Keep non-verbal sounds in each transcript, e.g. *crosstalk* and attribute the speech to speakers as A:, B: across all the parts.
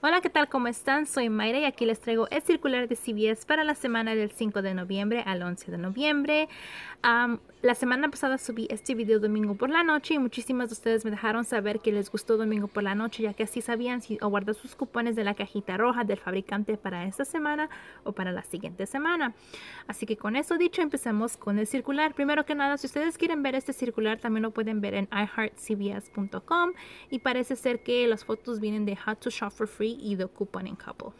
A: Hola, ¿qué tal? ¿Cómo están? Soy Mayra y aquí les traigo el circular de CVS para la semana del 5 de noviembre al 11 de noviembre. la semana pasada subí este video domingo por la noche y muchísimas de ustedes me dejaron saber que les gustó domingo por la noche ya que así sabían si guardar sus cupones de la cajita roja del fabricante para esta semana o para la siguiente semana. Así que con eso dicho empecemos con el circular. Primero que nada, si ustedes quieren ver este circular también lo pueden ver en iHeartCVS.com y parece ser que las fotos vienen de How to Shop for Free y The Coupon Couple.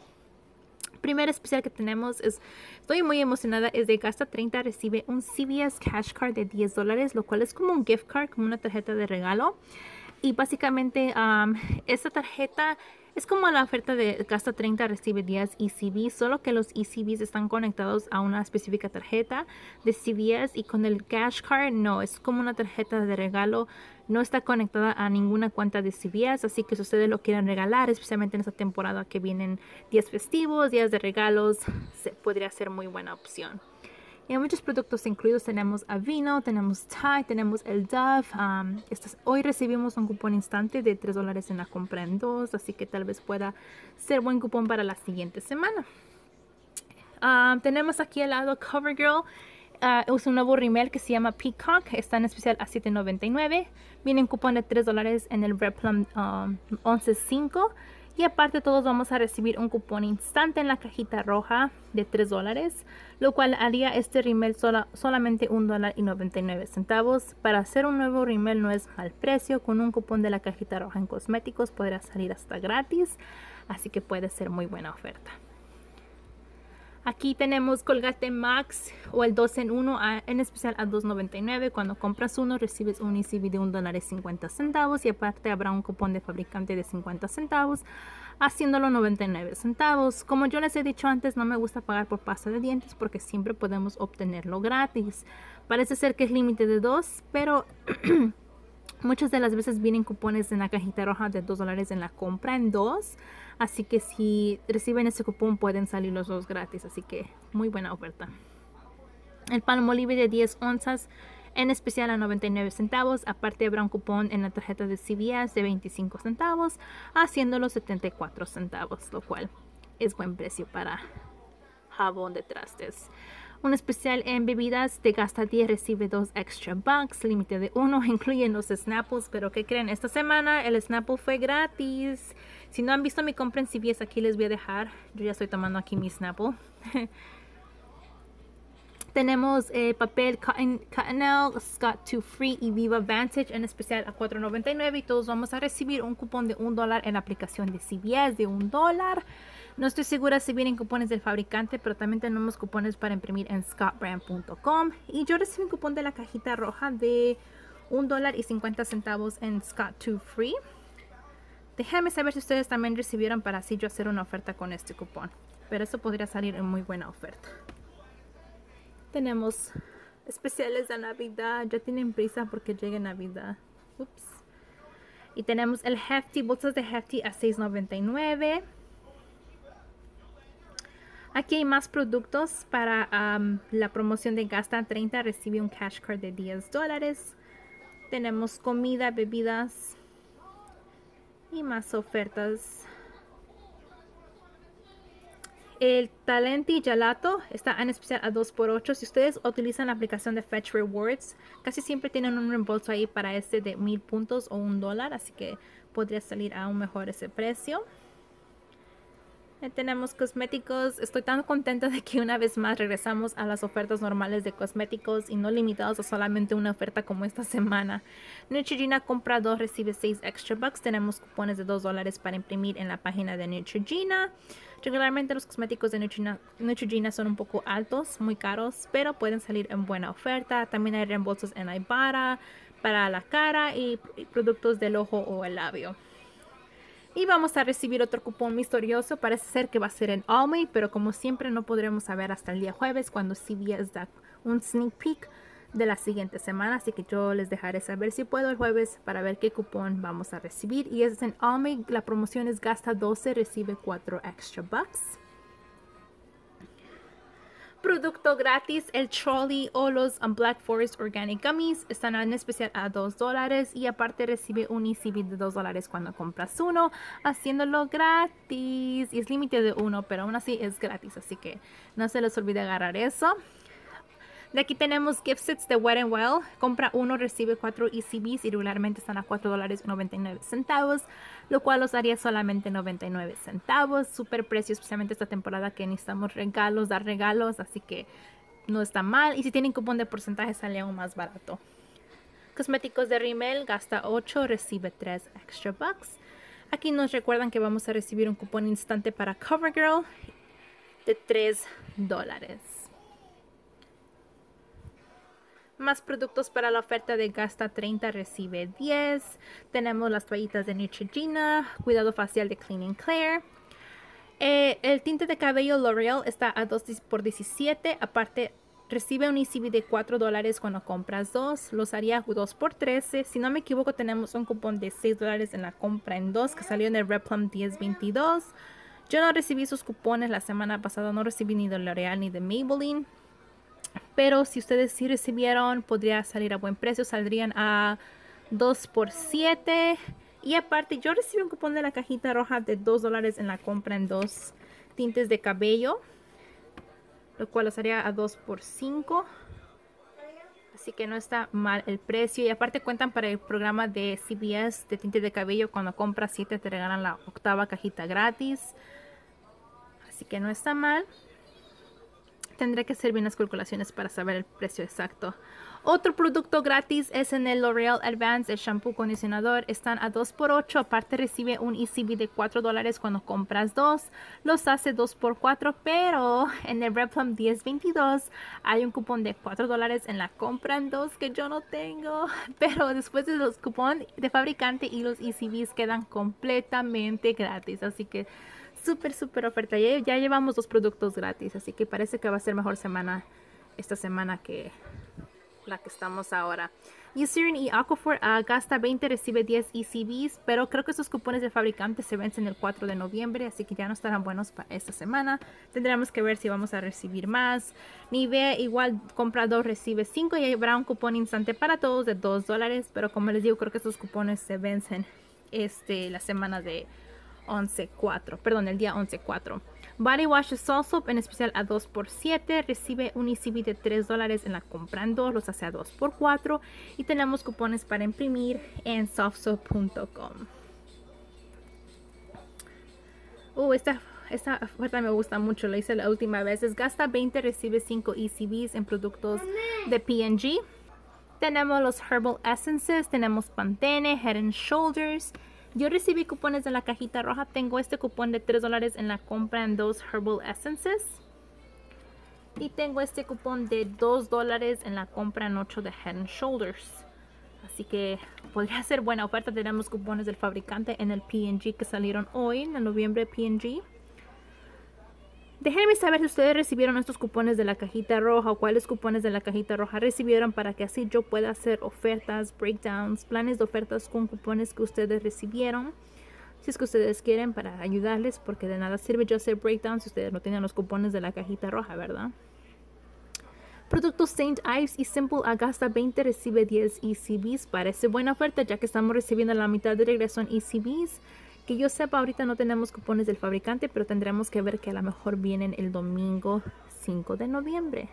A: Primer especial que tenemos es, estoy muy emocionada, es de Gasta 30, recibe un CVS Cash Card de 10 dólares, lo cual es como un gift card, como una tarjeta de regalo. Y básicamente um, esta tarjeta es como la oferta de gasta 30 recibe 10 ECB, solo que los ECBs están conectados a una específica tarjeta de CVS y con el Cash Card no, es como una tarjeta de regalo, no está conectada a ninguna cuenta de CVS, así que si ustedes lo quieren regalar, especialmente en esta temporada que vienen días festivos, días de regalos, se, podría ser muy buena opción. Y hay muchos productos incluidos. Tenemos Avino, tenemos Tide, tenemos el Dove. hoy recibimos un cupón instante de 3 dólares en la compra en 2, así que tal vez pueda ser buen cupón para la siguiente semana. tenemos aquí al lado CoverGirl. Uh, es un nuevo rimel que se llama Peacock. Está en especial a $7.99. Viene un cupón de 3 dólares en el Replum um, 11.5. Y aparte todos vamos a recibir un cupón instante en la cajita roja de 3 dólares, lo cual haría este rimel solamente 1 dólar y 99 centavos. Para hacer un nuevo rimel no es mal precio, con un cupón de la cajita roja en cosméticos podrá salir hasta gratis, así que puede ser muy buena oferta. Aquí tenemos Colgate Max o el 2 en 1 en especial a $2.99. Cuando compras uno recibes un ECB de $1.50 y aparte habrá un cupón de fabricante de 50 centavos haciéndolo 99 centavos. Como yo les he dicho antes, no me gusta pagar por pasta de dientes porque siempre podemos obtenerlo gratis. Parece ser que es límite de 2, pero *clears throat* muchas de las veces vienen cupones en la cajita roja de 2 dólares en la compra en 2. Así que si reciben ese cupón pueden salir los dos gratis. Así que muy buena oferta. El pan molive de 10 onzas en especial a 99 centavos. Aparte habrá un cupón en la tarjeta de CVS de 25 centavos, haciéndolo 74 centavos, lo cual es buen precio para jabón de trastes. Un especial en bebidas de gasta 10 recibe 2 extra bucks, límite de 1, *laughs* incluyen los Snapples, pero ¿qué creen? Esta semana el Snapple fue gratis. Si no han visto mi compra en CVS, aquí les voy a dejar. Yo ya estoy tomando aquí mi Snapple. *laughs* Tenemos eh, papel Cotton, Cottonelle, Scott 2 Free y Viva Vantage en especial a $4.99 y todos vamos a recibir un cupón de un dólar en la aplicación de CVS de un dólar. No estoy segura si vienen cupones del fabricante, pero también tenemos cupones para imprimir en scottbrand.com. Y yo recibí un cupón de la cajita roja de un dólar y 50 centavos en Scott 2 Free. Déjenme saber si ustedes también recibieron para así yo hacer una oferta con este cupón. Pero eso podría salir en muy buena oferta. Tenemos especiales de Navidad. Ya tienen prisa porque llegue Navidad. Ups. Y tenemos el Hefty, bolsas de Hefty a $6.99. Aquí hay más productos para la promoción de Gasta 30. Recibe un cash card de 10 dólares. Tenemos comida, bebidas, y más ofertas. El Talenti Gelato está en especial a 2x8. Si ustedes utilizan la aplicación de Fetch Rewards, casi siempre tienen un reembolso ahí para este de mil puntos o un dólar. Así que podría salir aún mejor ese precio tenemos cosméticos. Estoy tan contenta de que una vez más regresamos a las ofertas normales de cosméticos y no limitados a solamente una oferta como esta semana. Neutrogena compra 2, recibe 6 extra bucks. Tenemos cupones de 2 dólares para imprimir en la página de Neutrogena. Regularmente los cosméticos de Neutrogena, son un poco altos, muy caros, pero pueden salir en buena oferta. También hay reembolsos en Ibarra para la cara y productos del ojo o el labio. Y vamos a recibir otro cupón misterioso. Parece ser que va a ser en Almay, pero como siempre no podremos saber hasta el día jueves cuando CVS da un sneak peek de la siguiente semana. Así que yo les dejaré saber si puedo el jueves para ver qué cupón vamos a recibir. Y es en Almay. La promoción es gasta 12, recibe 4 extra bucks. Producto gratis, el trolley o los um, Black Forest Organic Gummies están en especial a 2 dólares y aparte recibe un ECB de 2 dólares cuando compras uno, haciéndolo gratis. Y es límite de uno, pero aún así es gratis, así que no se les olvide agarrar eso. De aquí tenemos gift sets de Wet n Well. Compra uno, recibe cuatro ECBs y regularmente están a 4 dólares 99 centavos, lo cual os daría solamente 99 centavos. Super precio, especialmente esta temporada que necesitamos regalos, dar regalos, así que no está mal. Y si tienen cupón de porcentaje sale aún más barato. Cosméticos de Rimmel, gasta 8, recibe 3 extra bucks. Aquí nos recuerdan que vamos a recibir un cupón instante para CoverGirl de 3 dólares. Más productos para la oferta de gasta 30 recibe 10. Tenemos las toallitas de Neutrogena, cuidado facial de Clean Claire. Eh, el tinte de cabello L'Oreal está a 2 por 17. Aparte, recibe un ECB de 4 dólares cuando compras dos. Los haría 2 por 13. Si no me equivoco, tenemos un cupón de 6 dólares en la compra en dos que salió en el Replum 1022. Yo no recibí sus cupones la semana pasada. No recibí ni de L'Oreal ni de Maybelline. Pero si ustedes sí recibieron, podría salir a buen precio. Saldrían a 2 por 7. Y aparte, yo recibí un cupón de la cajita roja de 2 dólares en la compra en dos tintes de cabello. Lo cual los haría a 2 por 5. Así que no está mal el precio. Y aparte cuentan para el programa de CBS de tintes de cabello. Cuando compras 7 te regalan la octava cajita gratis. Así que no está mal. Tendré que hacer bien las calculaciones para saber el precio exacto. Otro producto gratis es en el L'Oreal Advance, el shampoo condicionador. Están a 2 por 8 Aparte recibe un ECB de 4 dólares cuando compras dos. Los hace 2 por 4 pero en el Replum 1022 hay un cupón de 4 dólares en la compra en dos que yo no tengo. *laughs* Pero después de los cupones de fabricante y los ECBs quedan completamente gratis. Así que súper, súper oferta. Ya, llevamos dos productos gratis, así que parece que va a ser mejor semana esta semana que la que estamos ahora. Eucerin y Aquaphor uh, gasta 20, recibe 10 ECBs, pero creo que esos cupones de fabricante se vencen el 4 de noviembre, así que ya no estarán buenos para esta semana. Tendremos que ver si vamos a recibir más. Nivea igual compra 2, recibe 5 y habrá un cupón instante para todos de 2 dólares, pero como les digo, creo que esos cupones se vencen este, la semana de 11.4, perdón, el día 11.4. Body Wash Salt Soap en especial a 2 por 7 recibe un ECB de 3 dólares en la compra en 2, los hace a 2 por 4 y tenemos cupones para imprimir en softsoap.com. Uh, esta, esta oferta me gusta mucho, lo hice la última vez. Es gasta 20, recibe 5 ECBs en productos de P&G. Tenemos los Herbal Essences, tenemos Pantene, Head and Shoulders, yo recibí cupones de la cajita roja. Tengo este cupón de 3 dólares en la compra en dos Herbal Essences. Y tengo este cupón de 2 dólares en la compra en 8 de Head Shoulders. Así que podría ser buena oferta. Tenemos cupones del fabricante en el P&G que salieron hoy, en noviembre P&G. Déjenme saber si ustedes recibieron estos cupones de la cajita roja o cuáles cupones de la cajita roja recibieron para que así yo pueda hacer ofertas, breakdowns, planes de ofertas con cupones que ustedes recibieron. Si es que ustedes quieren para ayudarles, porque de nada sirve yo hacer breakdowns si ustedes no tienen los cupones de la cajita roja, ¿verdad? Productos Saint Ives y Simple Agasta 20 recibe 10 ECBs. Parece buena oferta ya que estamos recibiendo la mitad de regreso en ECBs. Que yo sepa, ahorita no tenemos cupones del fabricante, pero tendremos que ver que a lo mejor vienen el domingo 5 de noviembre.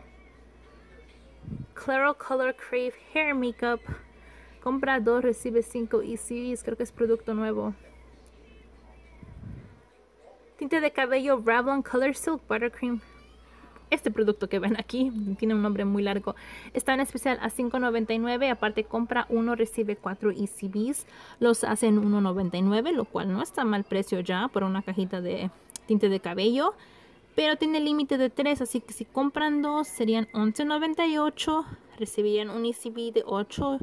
A: Claro Color Crave Hair Makeup. Compra 2, recibe 5 ECVs. Creo que es producto nuevo. Tinte de cabello Revlon Color Silk Buttercream este producto que ven aquí, tiene un nombre muy largo, está en especial a $5.99, aparte compra uno, recibe 4 ECBs, los hacen $1.99, lo cual no está mal precio ya por una cajita de tinte de cabello, pero tiene límite de 3, así que si compran dos serían $11.98, recibirían un ECB de 8,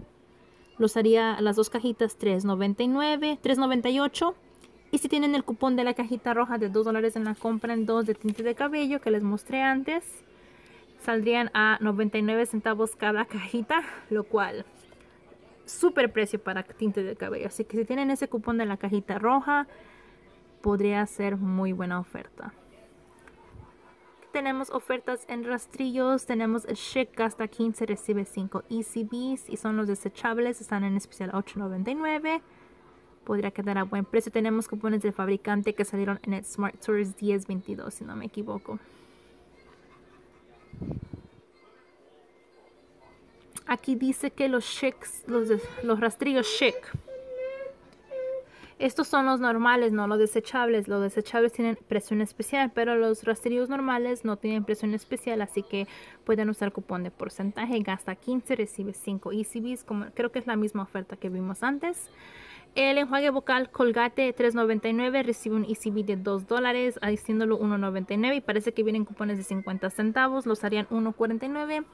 A: los haría las dos cajitas $3.99, $3.98 y si tienen el cupón de la cajita roja de 2 dólares en la compra en dos de tinte de cabello que les mostré antes, saldrían a 99 centavos cada cajita, lo cual súper precio para tinte de cabello. Así que si tienen ese cupón de la cajita roja, podría ser muy buena oferta. tenemos ofertas en rastrillos. Tenemos Chic gasta 15, recibe 5 ECBs y son los desechables. Están en especial 8.99. Podría quedar a buen precio. Tenemos cupones del fabricante que salieron en el Smart Tours 1022, si no me equivoco. Aquí dice que los chics, los, los rastrillos chic estos son los normales, no los desechables. Los desechables tienen presión especial, pero los rastrillos normales no tienen presión especial, así que pueden usar cupón de porcentaje. Gasta 15, recibe 5 ECBs, como creo que es la misma oferta que vimos antes. El enjuague vocal Colgate 3.99 recibe un ECB de 2 dólares, haciéndolo 1.99 y parece que vienen cupones de 50 centavos, los harían 1.49.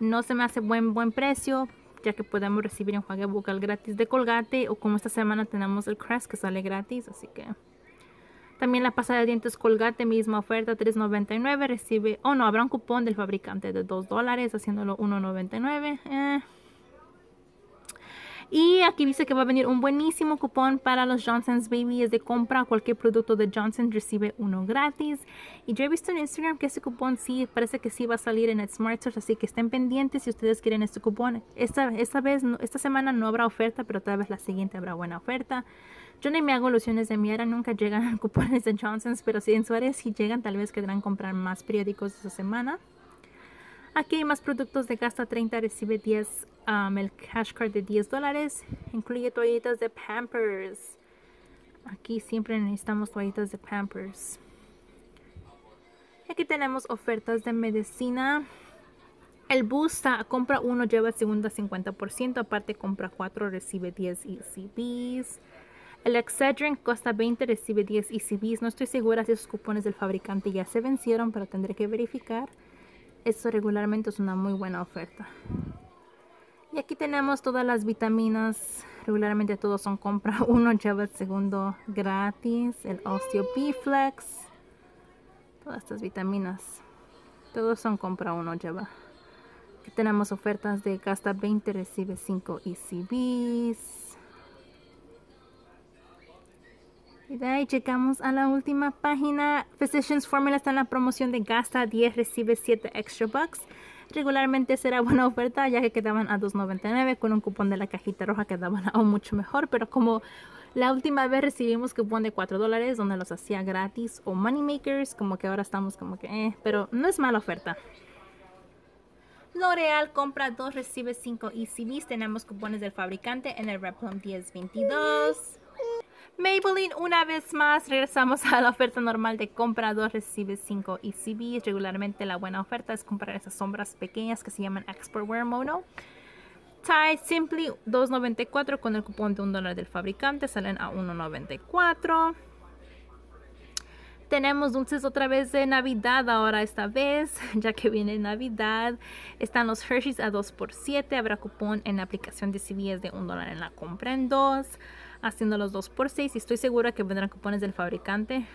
A: No se me hace buen buen precio, ya que podemos recibir enjuague bucal gratis de Colgate o como esta semana tenemos el Crest que sale gratis, así que también la pasada de dientes Colgate, misma oferta, 3.99, recibe, oh no, habrá un cupón del fabricante de 2 dólares, haciéndolo 1.99, eh. Y aquí dice que va a venir un buenísimo cupón para los Johnson's Baby. Es de compra cualquier producto de Johnson recibe uno gratis. Y yo he visto en Instagram que este cupón sí, parece que sí va a salir en el Smart Source. Así que estén pendientes si ustedes quieren este cupón. Esta, esta vez, esta semana no habrá oferta, pero tal vez la siguiente habrá buena oferta. Yo ni me hago ilusiones de Miara, nunca llegan *laughs* cupones de Johnson's, pero si en Suárez si llegan, tal vez querrán comprar más periódicos esta semana. Aquí hay más productos de gasta 30, recibe 10, um, el cash card de 10 dólares. Incluye toallitas de Pampers. Aquí siempre necesitamos toallitas de Pampers. Aquí tenemos ofertas de medicina. El Busta, compra uno, lleva segunda 50%. Aparte, compra 4, recibe 10 ECBs. El Excedrin cuesta 20, recibe 10 ECBs. No estoy segura si esos cupones del fabricante ya se vencieron, pero tendré que verificar. Eso regularmente es una muy buena oferta. Y aquí tenemos todas las vitaminas. Regularmente todos son compra. *laughs* Uno lleva el segundo gratis. El Osteo Flex. Todas estas vitaminas. Todos son compra uno lleva. Aquí tenemos ofertas de gasta 20, recibe 5 ECBs. Y de ahí llegamos a la última página. Physicians Formula está en la promoción de gasta 10, recibe 7 extra bucks. Regularmente será buena oferta ya que quedaban a 2.99 con un cupón de la cajita roja quedaban aún mucho mejor. Pero como la última vez recibimos cupón de 4 dólares donde los hacía gratis o money makers, como que ahora estamos como que eh, pero no es mala oferta. L'Oreal compra 2, recibe 5 ECBs. Tenemos cupones del fabricante en el Replum 1022. Maybelline, una vez más, regresamos a la oferta normal de compra 2, recibe 5 ECBs. Regularmente la buena oferta es comprar esas sombras pequeñas que se llaman Expert Wear Mono. Tide Simply 2.94 con el cupón de un dólar del fabricante, salen a 1.94. Tenemos dulces otra vez de Navidad ahora esta vez, *laughs* ya que viene Navidad. Están los Hershey's a 2 por 7 Habrá cupón en la aplicación de CVS de 1 dólar en la compra en 2 haciendo los 2x6 y estoy segura que vendrán cupones del fabricante.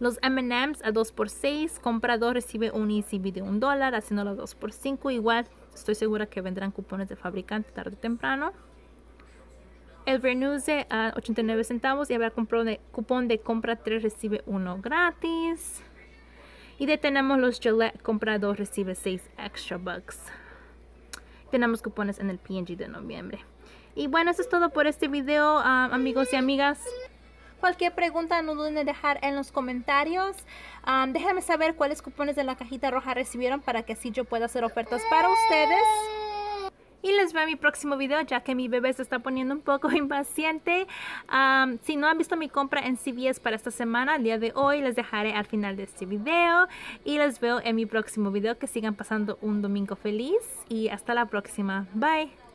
A: Los M&M's a 2x6, compra 2 recibe un ECB de 1 dólar, haciendo los 2x5 igual, estoy segura que vendrán cupones del fabricante tarde o temprano. El Vernuse a 89 centavos y habrá cupón de compra 3 recibe 1 gratis. Y detenemos los Gillette, compra 2 recibe 6 extra bucks. Tenemos cupones en el PNG de noviembre. Y bueno, eso es todo por este video, ah, amigos y amigas. Cualquier pregunta no duden en dejar en los comentarios. Ah, déjenme saber cuáles cupones de la cajita roja recibieron para que así yo pueda hacer ofertas para ustedes. Y les veo en mi próximo video ya que mi bebé se está poniendo un poco *laughs* impaciente. Ah, si no han visto mi compra en CVS para esta semana, el día de hoy les dejaré al final de este video. Y les veo en mi próximo video. Que sigan pasando un domingo feliz y hasta la próxima. Bye.